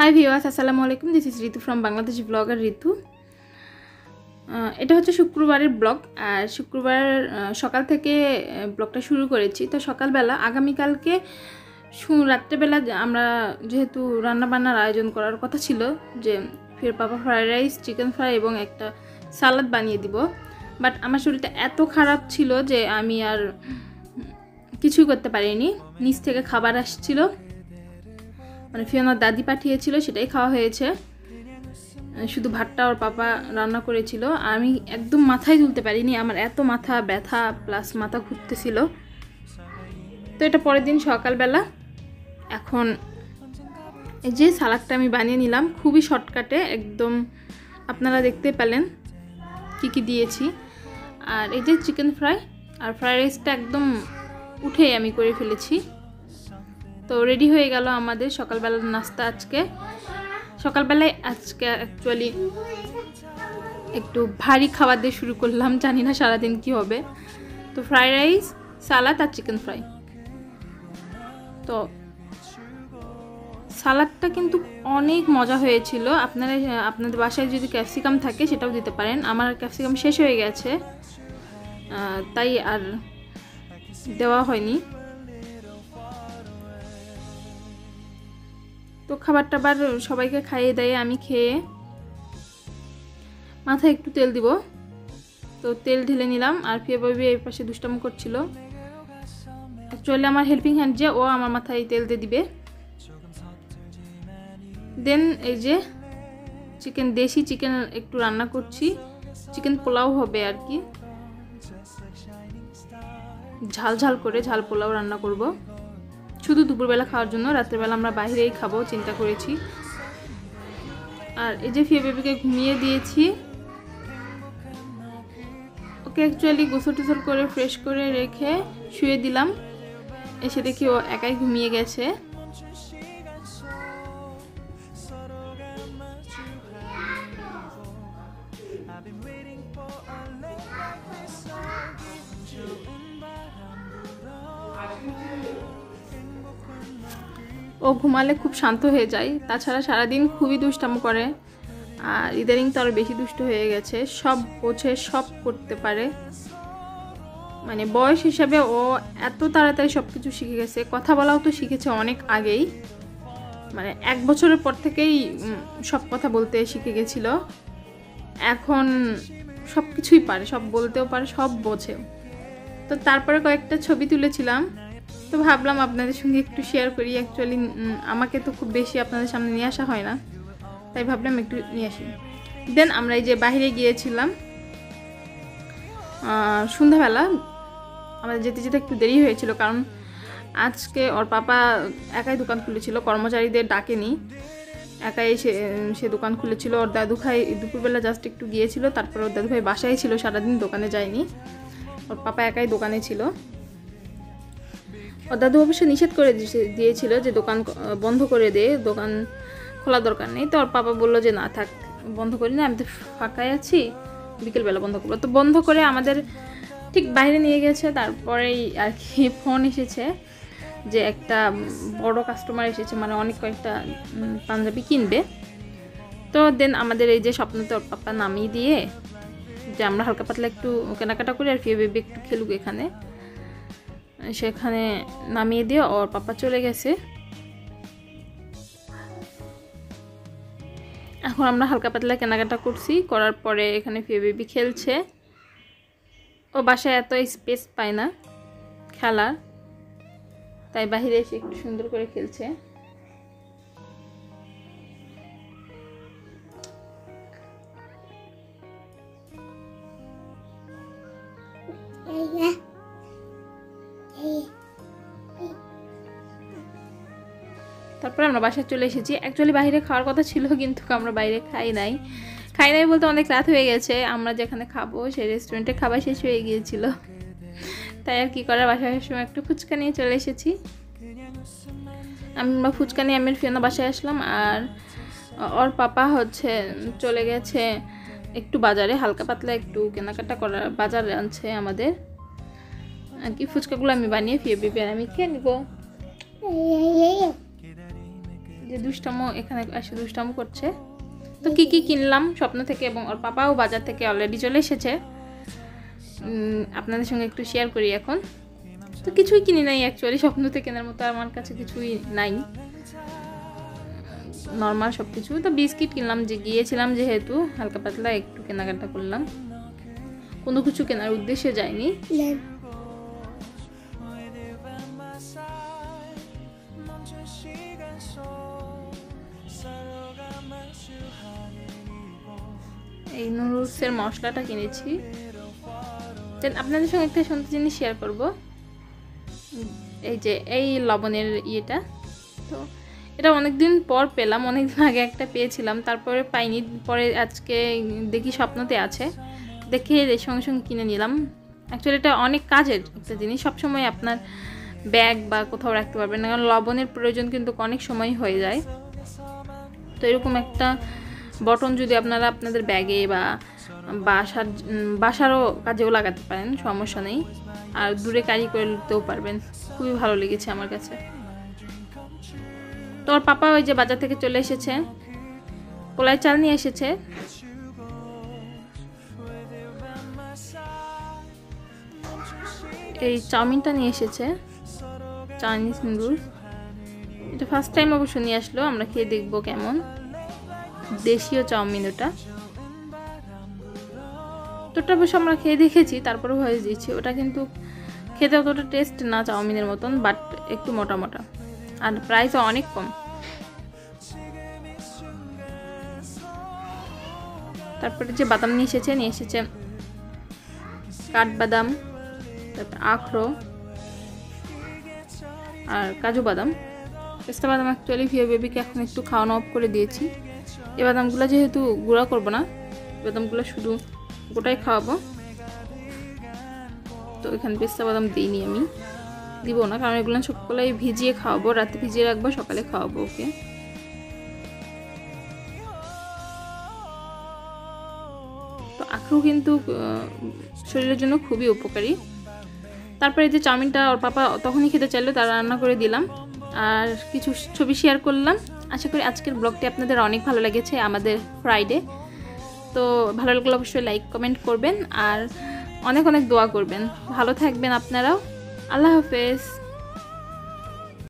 High viewers আসসালামু আলাইকুম this is Ritu from Bangladesh blogger Ritu এটা হচ্ছে শুক্রবারের ব্লগ, আর শুক্রবার সকাল থেকে ব্লগটা শুরু করেছি। তো সকালবেলা, আগামীকালকে রাত্রেবেলা আমরা যেহেতু রান্নাবান্নার আয়োজন করার কথা ছিল, যে ফির পাপা ফ্রাইড রাইস, চিকেন ফ্রাই এবং একটা সালাদ বানিয়ে দিব। বাট আমার শরীরটা এত খারাপ ছিল যে আমি আর কিছুই করতে পারিনি। নিচ থেকে খাবার আসছিল। মানে ফিওনার দাদি পাঠিয়েছিল, সেটাই খাওয়া হয়েছে। শুধু ভাতটা ওর পাপা রান্না করেছিল। আমি একদম মাথায় তুলতে পারিনি, আমার এত মাথা ব্যথা প্লাস মাথা ঘুরতেছিল। তো এটা পরের দিন সকালবেলা। এখন এই যে সালাদটা আমি বানিয়ে নিলাম, খুবই শর্টকাটে, একদম আপনারা দেখতে পেলেন কি কি দিয়েছি। আর এই যে চিকেন ফ্রাই আর ফ্রাইড রাইসটা একদম উঠেই আমি করে ফেলেছি। তো রেডি হয়ে গেল আমাদের সকালবেলার নাস্তা আজকে। সকালবেলায় আজকে অ্যাকচুয়ালি একটু ভারী খাবার দিয়ে শুরু করলাম, জানি না সারাদিন কি হবে। তো ফ্রাইড রাইস সালাদ আর চিকেন ফ্রাই তো সালাদটা কিন্তু অনেক মজা হয়েছিল। আপনারা, আপনাদের বাসায় যদি ক্যাপসিকাম থাকে সেটাও দিতে পারেন। আমার ক্যাপসিকাম শেষ হয়ে গেছে। তাই আর দেওয়া হয়নি। তো খাবার টাবার সবাইকে খাইয়ে দেয়, আমি খেয়ে। মাথায় একটু তেল দিব। তো তেল ঢেলে নিলাম, আর ফিয়ে বাবি এই পাশে দুষ্টাম করছিল। অ্যাকচুয়ালি আমার হেল্পিং হ্যান্ড যে, ও আমার মাথায় তেল দিয়ে দিবে। দেন এই যে চিকেন, দেশি চিকেন একটু রান্না করছি। চিকেন পোলাও হবে আর কি। ঝাল ঝাল করে ঝাল পোলাও রান্না করব। শুধু দুপুরবেলা খাওয়ার জন্য, রাত্রেবেলা আমরা বাইরেই খাব, চিন্তা করেছি। আর এই যে ফিয়া বেবিকে ঘুমিয়ে দিয়েছি, ওকে অ্যাকচুয়ালি গোসল টোসল করে ফ্রেশ করে রেখে শুয়ে দিলাম। এসে দেখি ও একাই ঘুমিয়ে গেছে। ও ঘুমালে খুব শান্ত হয়ে যায়। তাছাড়া সারাদিন খুবই দুষ্টাম করে। আর ইদানিং তো আরও বেশি দুষ্ট হয়ে গেছে। সব বোঝে, সব করতে পারে। মানে বয়স হিসাবে ও এত তাড়াতাড়ি সব কিছু শিখে গেছে। কথা বলাও তো শিখেছে অনেক আগেই। মানে এক বছরের পর থেকেই সব কথা বলতে শিখে গেছিল। এখন সব কিছুই পারে, সব বলতেও পারে, সব বোঝে। তো তারপরে কয়েকটা ছবি তুলেছিলাম। তো ভাবলাম আপনাদের সঙ্গে একটু শেয়ার করি। অ্যাকচুয়ালি আমাকে তো খুব বেশি আপনাদের সামনে নিয়ে আসা হয় না। তাই ভাবলাম একটু নিয়ে আসি। দেন আমরা এই যে বাইরে গিয়েছিলাম সন্ধ্যাবেলা। আমাদের যেতে যেতে একটু দেরি হয়েছিল কারণ আজকে ওর পাপা একাই দোকান খুলেছিল, কর্মচারীদের ডাকেনি। একাই সে সে দোকান খুলেছিল। ওর দাদু ভাই দুপুরবেলা জাস্ট একটু গিয়েছিল, তারপর ওর দাদু ভাই বাসায় ছিল, সারাদিন দোকানে যায়নি। ওর পাপা একাই দোকানে ছিল। ওর দাদু অবশ্য নিষেধ করে দিয়েছে- দিয়েছিল যে দোকান বন্ধ করে দে, দোকান খোলা দরকার নেই। তো ওর পাপা বলল যে, না, থাক, বন্ধ করি না, আমি তো ফাঁকাই আছি, বিকেলবেলা বন্ধ করব। তো বন্ধ করে আমাদের ঠিক বাইরে নিয়ে গেছে। তারপরেই আর কি ফোন এসেছে যে একটা বড় কাস্টমার এসেছে মানে অনেক কয়েকটা পাঞ্জাবি কিনবে। তো দেন আমাদের এই যে স্বপ্ন তো ওর পাপা নামিয়ে দিয়ে, যে আমরা হালকা পাতলা একটু কেনাকাটা করি আর ফিয়ে বেবি একটু খেলুক এখানে। সেখানে নামিয়ে দিয়ে ওর পাপা চলে গেছে। এখন আমরা হালকা পাতলা কেনাকাটা করছি, করার পরে এখানে ফিয়ে বেবি খেলছে। ও বাসায় এত স্পেস পায় না খেলার তাই বাইরে এসে একটু সুন্দর করে খেলছে। তারপরে আমরা বাসায় চলে এসেছি। অ্যাকচুয়ালি বাইরে খাওয়ার কথা ছিল, কিন্তু আমরা বাইরে খাই নাই। খাই নাই বলতে অনেক রাত হয়ে গেছে। আমরা যেখানে খাব সেই রেস্টুরেন্টে খাবার শেষ হয়ে গিয়েছিল। তাই আর কি করার? বাসায় সময় একটু ফুচকা নিয়ে চলে এসেছি। আমরা ফুচকা নিয়ে আমির ফিয়ানা বাসায় আসলাম আর ওর পাপা হচ্ছে চলে গেছে একটু বাজারে, হালকা পাতলা একটু কেনাকাটা করার বাজার আনছে আমাদের। আর কি ফুচকাগুলো আমি বানিয়ে ফিয়ে বিবে আমি খেয়ে নিবো। যে দুষ্টামো, এখানে এসে দুষ্টামো করছে। তো কি কি কিনলাম স্বপ্ন থেকে এবং ওর পাপাও বাজার থেকে অলরেডি চলে এসেছে। আপনাদের সঙ্গে একটু শেয়ার করি এখন। তো কিছুই কিনি নাই অ্যাকচুয়ালি স্বপ্ন থেকে কেনার মতো আমার কাছে কিছুই নাই। নর্মাল সব কিছু তো বিস্কিট কিনলাম, যে গিয়েছিলাম যেহেতু, হালকা পাতলা একটু কেনাকাটা করলাম। কোনো কিছু কেনার উদ্দেশ্যে যায়নি। এই নুডলসের মশলাটা কিনেছি। দেন আপনাদের সঙ্গে একটা সুন্দর জিনিস শেয়ার করব। এই যে, এই লবণের ইয়েটা। তো এটা অনেক দিন পর পেলাম অনেক দিন আগে একটা পেয়েছিলাম। তারপরে পাইনি, পরে আজকে দেখি স্বপ্নতে আছে। দেখে এর সঙ্গে সঙ্গে কিনে নিলাম। অ্যাকচুয়ালি এটা অনেক কাজের একটা জিনিস, সবসময় আপনার ব্যাগ বা কোথাও রাখতে পারবেন না। কারণ লবণের প্রয়োজন কিন্তু অনেক সময় হয়ে যায়। তো এরকম একটা বটন যদি আপনারা আপনাদের ব্যাগে বা বাসার বাসারও কাজেও লাগাতে পারেন, সমস্যা নেই। আর দূরে ক্যারি করে নিতেও পারবেন। খুবই ভালো লেগেছে আমার কাছে। তো ওর পাপা ওই যে বাজার থেকে চলে এসেছে। পোলাই চাল নিয়ে এসেছে। এই চাউমিনটা নিয়ে এসেছে। চাইনিজ নুডলস এটা ফার্স্ট টাইম অবশ্য নিয়ে আসলো। আমরা খেয়ে দেখব কেমন। দেশীয় চাউমিন ওটা। তো ওটা অবশ্য আমরা খেয়ে দেখেছি, তারপরে ভয়েস দিয়েছি। ওটা কিন্তু খেতে অতটা টেস্ট না চাউমিনের মতন বাট একটু মোটা মোটা। আর প্রাইসও অনেক কম। তারপরে যে বাদাম নিয়ে এসেছে নিয়ে এসেছে কাঠবাদাম, তারপর আখরো আর কাজু বাদাম। পেস্তা বাদাম অ্যাকচুয়ালি ভিও বেবিকে এখন একটু খাওয়ানো অফ করে দিয়েছি। এই বাদামগুলো যেহেতু গুঁড়া করব না বাদামগুলো শুধু গোটাই খাওয়াবো। তো এখানে পেস্তা বাদাম দিইনি আমি। দিব না, কারণ এগুলো সকালে ভিজিয়ে খাওয়াবো, রাতে ভিজিয়ে রাখব, সকালে খাওয়াবো ওকে। তো আখরু কিন্তু শরীরের জন্য খুবই উপকারী। তারপরে যে চাউমিনটা, ওর পাপা তখনই খেতে চাইলো, তার রান্না করে দিলাম। আর কিছু ছবি শেয়ার করলাম। আশা করি আজকের ব্লগটি আপনাদের অনেক ভালো লেগেছে আমাদের ফ্রাইডে তো ভালো লাগলে অবশ্যই লাইক কমেন্ট করবেন আর অনেক অনেক দোয়া করবেন। ভালো থাকবেন আপনারাও। আল্লাহ হাফেজ।